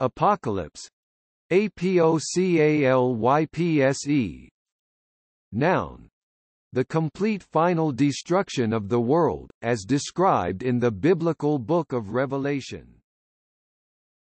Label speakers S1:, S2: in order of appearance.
S1: Apocalypse. APOCALYPSE Noun. The complete final destruction of the world, as described in the biblical Book of Revelation.